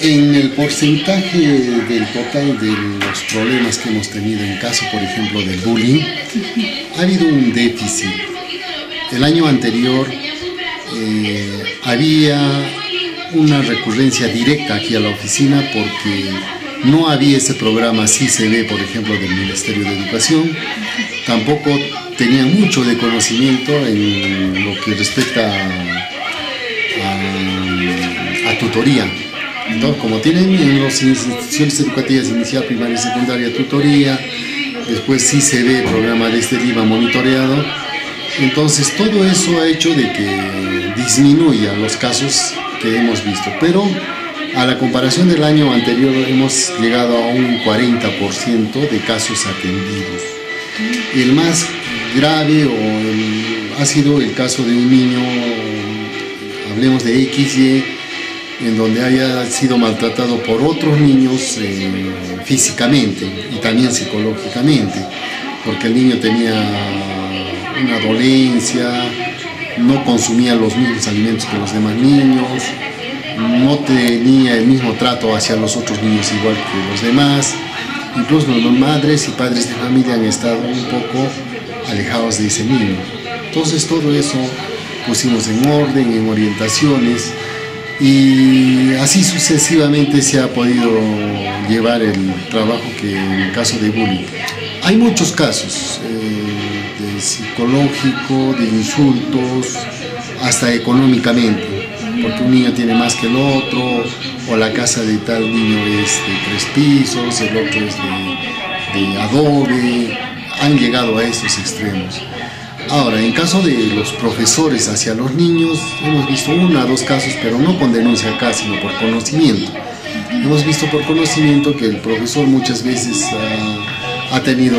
En el porcentaje del total de los problemas que hemos tenido en caso, por ejemplo, del bullying, ha habido un déficit. El año anterior eh, había una recurrencia directa aquí a la oficina porque no había ese programa ve, por ejemplo, del Ministerio de Educación. Tampoco tenía mucho de conocimiento en lo que respecta a tutoría como tienen en las instituciones educativas inicial, primaria y secundaria tutoría, después sí se ve programa de este DIVA monitoreado, entonces todo eso ha hecho de que disminuya los casos que hemos visto, pero a la comparación del año anterior hemos llegado a un 40% de casos atendidos. El más grave o ha sido el caso de un niño, hablemos de XY, en donde haya sido maltratado por otros niños eh, físicamente y también psicológicamente, porque el niño tenía una dolencia, no consumía los mismos alimentos que los demás niños, no tenía el mismo trato hacia los otros niños igual que los demás. Incluso los madres y padres de familia han estado un poco alejados de ese niño. Entonces todo eso pusimos en orden, en orientaciones, y así sucesivamente se ha podido llevar el trabajo que en el caso de bullying. Hay muchos casos eh, de psicológico, de insultos, hasta económicamente, porque un niño tiene más que el otro, o la casa de tal niño es de tres pisos, el otro es de, de adobe, han llegado a esos extremos. Ahora, en caso de los profesores hacia los niños, hemos visto uno o dos casos, pero no con denuncia acá, sino por conocimiento. Hemos visto por conocimiento que el profesor muchas veces ha tenido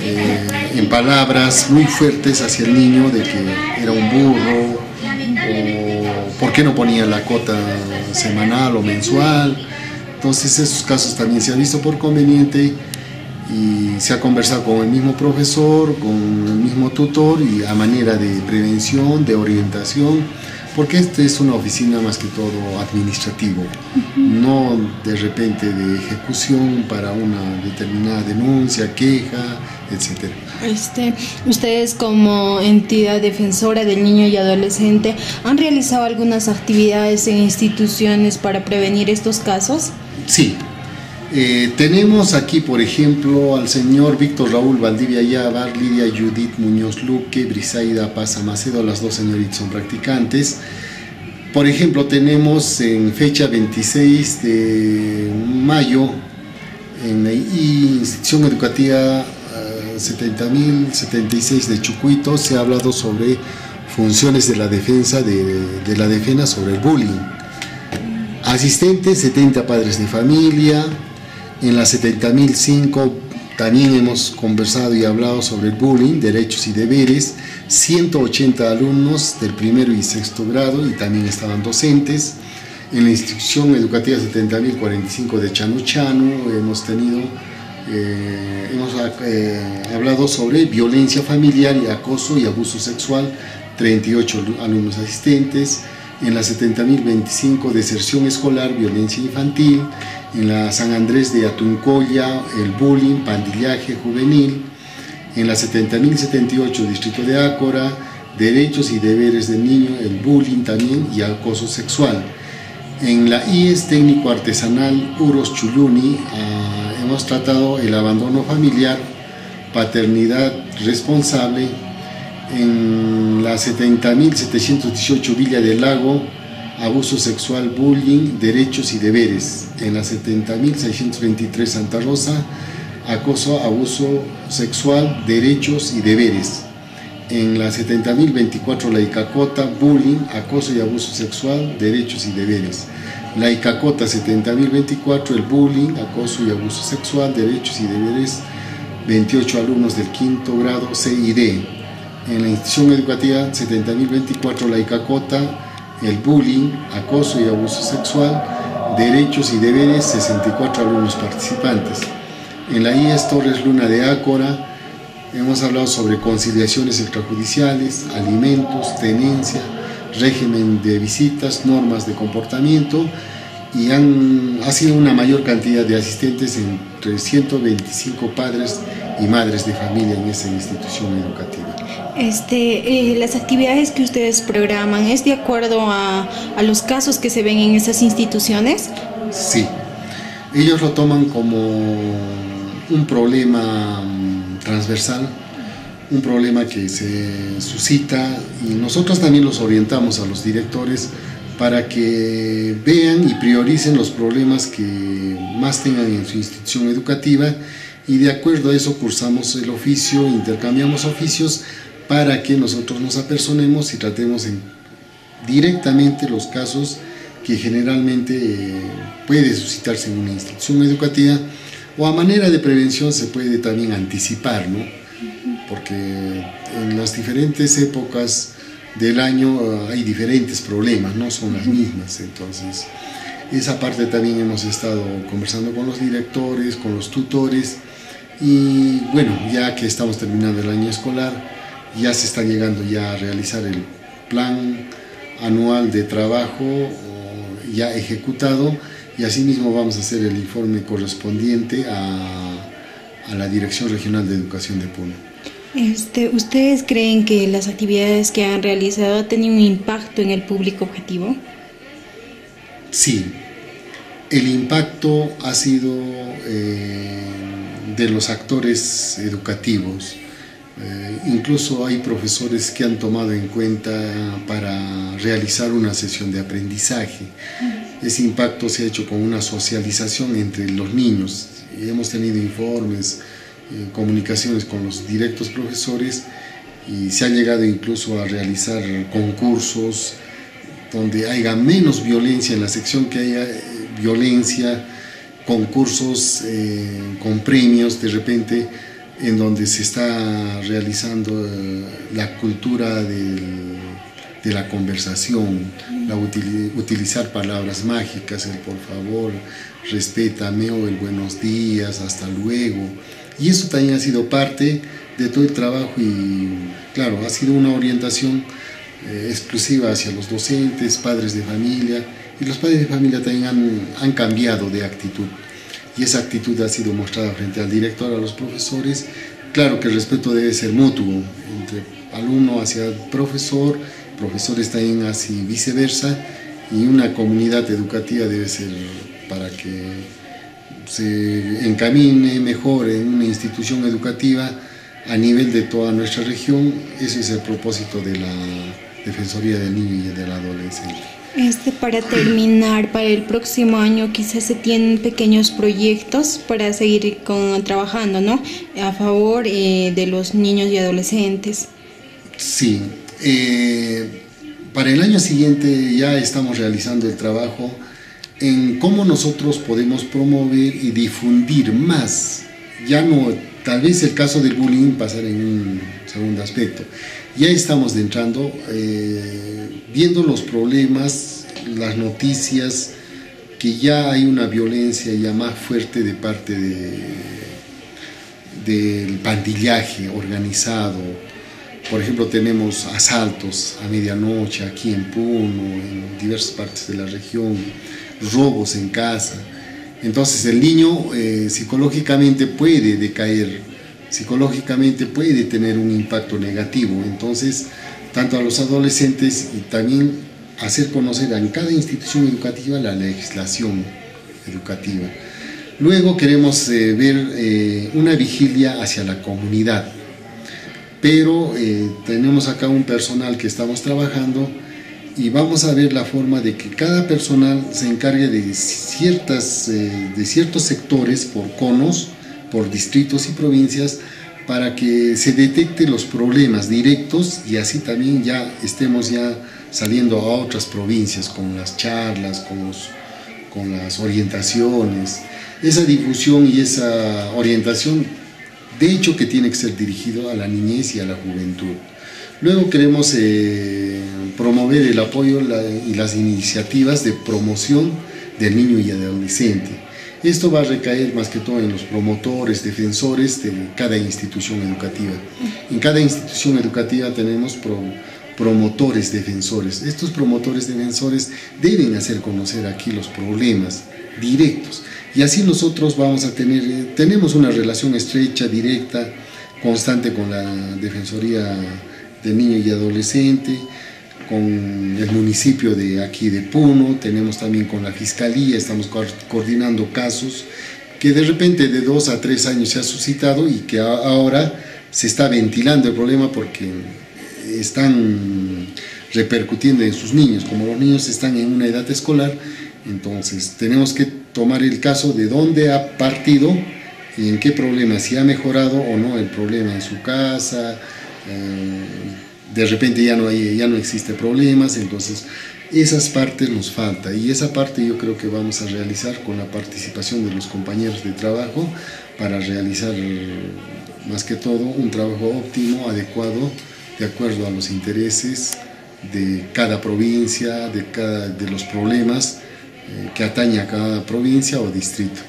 eh, en palabras muy fuertes hacia el niño de que era un burro, o por qué no ponía la cota semanal o mensual. Entonces esos casos también se han visto por conveniente y se ha conversado con el mismo profesor, con el mismo tutor y a manera de prevención, de orientación, porque esta es una oficina más que todo administrativo, no de repente de ejecución para una determinada denuncia, queja, etc. Este, ustedes como entidad defensora del niño y adolescente, ¿han realizado algunas actividades en instituciones para prevenir estos casos? Sí, eh, tenemos aquí, por ejemplo, al señor Víctor Raúl Valdivia Yabar, Lidia Judith Muñoz Luque, Brisaida Paz Macedo, las dos señoritas son practicantes. Por ejemplo, tenemos en fecha 26 de mayo en la institución educativa 70.076 eh, de Chucuito se ha hablado sobre funciones de la defensa de, de la defensa sobre el bullying. Asistentes 70 padres de familia, en la 70.005 también hemos conversado y hablado sobre el bullying, derechos y deberes. 180 alumnos del primero y sexto grado y también estaban docentes. En la institución educativa 70.045 de Chano Chano hemos tenido, eh, hemos eh, hablado sobre violencia familiar y acoso y abuso sexual, 38 alumnos asistentes. En la 70.025 deserción escolar, violencia infantil en la San Andrés de Atuncoya, el bullying, pandillaje juvenil, en la 70.078 Distrito de Ácora, derechos y deberes del niño, el bullying también y acoso sexual. En la IES técnico artesanal Uros Chuluni ah, hemos tratado el abandono familiar, paternidad responsable. En la 70.718 Villa del Lago, abuso sexual, bullying, derechos y deberes. En la 70.623 Santa Rosa, acoso, abuso sexual, derechos y deberes. En la 70.024 La Icacota, bullying, acoso y abuso sexual, derechos y deberes. La Icacota 70.024, el bullying, acoso y abuso sexual, derechos y deberes, 28 alumnos del quinto grado C y D. En la institución educativa 70.024 La Icacota, el bullying, acoso y abuso sexual, derechos y deberes, 64 alumnos participantes. En la IES Torres Luna de Ácora hemos hablado sobre conciliaciones extrajudiciales, alimentos, tenencia, régimen de visitas, normas de comportamiento y han, ha sido una mayor cantidad de asistentes entre 125 padres y madres de familia en esa institución educativa. Este, eh, las actividades que ustedes programan, ¿es de acuerdo a, a, los casos que se ven en esas instituciones? Sí, ellos lo toman como un problema mm, transversal, un problema que se suscita y nosotros también los orientamos a los directores para que vean y prioricen los problemas que más tengan en su institución educativa y de acuerdo a eso cursamos el oficio, intercambiamos oficios para que nosotros nos apersonemos y tratemos en, directamente los casos que generalmente eh, puede suscitarse en una institución educativa o a manera de prevención se puede también anticipar, ¿no? Porque en las diferentes épocas del año eh, hay diferentes problemas, no son las mismas. Entonces, esa parte también hemos estado conversando con los directores, con los tutores y bueno, ya que estamos terminando el año escolar, ya se está llegando ya a realizar el plan anual de trabajo ya ejecutado y asimismo vamos a hacer el informe correspondiente a, a la Dirección Regional de Educación de Puno. Este, ¿Ustedes creen que las actividades que han realizado han tenido un impacto en el público objetivo? Sí, el impacto ha sido eh, de los actores educativos. Eh, incluso hay profesores que han tomado en cuenta para realizar una sesión de aprendizaje. Ese impacto se ha hecho con una socialización entre los niños. Hemos tenido informes, eh, comunicaciones con los directos profesores y se ha llegado incluso a realizar concursos donde haya menos violencia en la sección que haya eh, violencia, concursos eh, con premios de repente en donde se está realizando la cultura de la conversación, la utilizar palabras mágicas, el por favor, respétame o el buenos días, hasta luego. Y eso también ha sido parte de todo el trabajo y claro, ha sido una orientación eh, exclusiva hacia los docentes, padres de familia y los padres de familia también han, cambiado de actitud y esa actitud ha sido mostrada frente al director, a los profesores. Claro que el respeto debe ser mutuo entre alumno hacia el profesor, profesores también así viceversa y una comunidad educativa debe ser para que se encamine mejor en una institución educativa a nivel de toda nuestra región. Ese es el propósito de la Defensoría del Niño y del Adolescente. Este, para terminar, para el próximo año quizás se tienen pequeños proyectos para seguir con, trabajando, ¿no? A favor eh, de los niños y adolescentes. Sí. Eh, para el año siguiente ya estamos realizando el trabajo en cómo nosotros podemos promover y difundir más, ya no, tal vez el caso del bullying pasar en un segundo aspecto, ya estamos entrando eh, viendo los problemas, las noticias, que ya hay una violencia ya más fuerte de parte de, del pandillaje organizado. Por ejemplo, tenemos asaltos a medianoche aquí en Puno, en diversas partes de la región robos en casa. Entonces el niño eh, psicológicamente puede decaer, psicológicamente puede tener un impacto negativo. Entonces, tanto a los adolescentes y también hacer conocer en cada institución educativa la legislación educativa. Luego queremos eh, ver eh, una vigilia hacia la comunidad, pero tenemos acá un personal que estamos trabajando y vamos a ver la forma de que cada personal se encargue de, ciertas, eh, de ciertos sectores por conos, por distritos y provincias, para que se detecte los problemas directos y así también ya estemos ya saliendo a otras provincias con las charlas, con, con las orientaciones. Esa difusión y esa orientación, de hecho que tiene que ser dirigido a la niñez y a la juventud. Luego queremos eh, promover el apoyo y las iniciativas de promoción del niño y adolescente. Esto va a recaer más que todo en los promotores, defensores de cada institución educativa. En cada institución educativa tenemos promotores defensores. Estos promotores defensores deben hacer conocer aquí los problemas directos y así nosotros vamos a tener, tenemos una relación estrecha, directa, constante con la Defensoría de Niño y Adolescente, con el municipio de aquí de Puno, tenemos también con la Fiscalía, estamos coordinando casos que de repente de dos a tres años se ha suscitado y que ahora se está ventilando el problema porque están repercutiendo en sus niños. Como los niños están en una edad escolar, entonces tenemos que tomar el caso de dónde ha partido y en qué problema, si ha mejorado o no el problema en su casa, eh, de repente ya no, hay, ya no existe problemas, entonces esas partes nos falta y esa parte yo creo que vamos a realizar con la participación de los compañeros de trabajo para realizar más que todo un trabajo óptimo, adecuado, de acuerdo a los intereses de cada provincia, de, cada, de los problemas eh, que atañe a cada provincia o distrito.